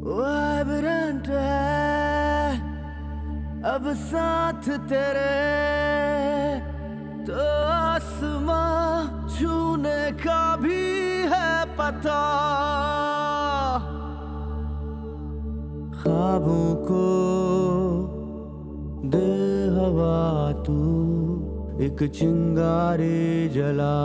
Vibrant है। अब साथ तेरे तो आसमां छूने का भी है पता। ख्वाबों को दे हवा, तू एक चिंगारे जला।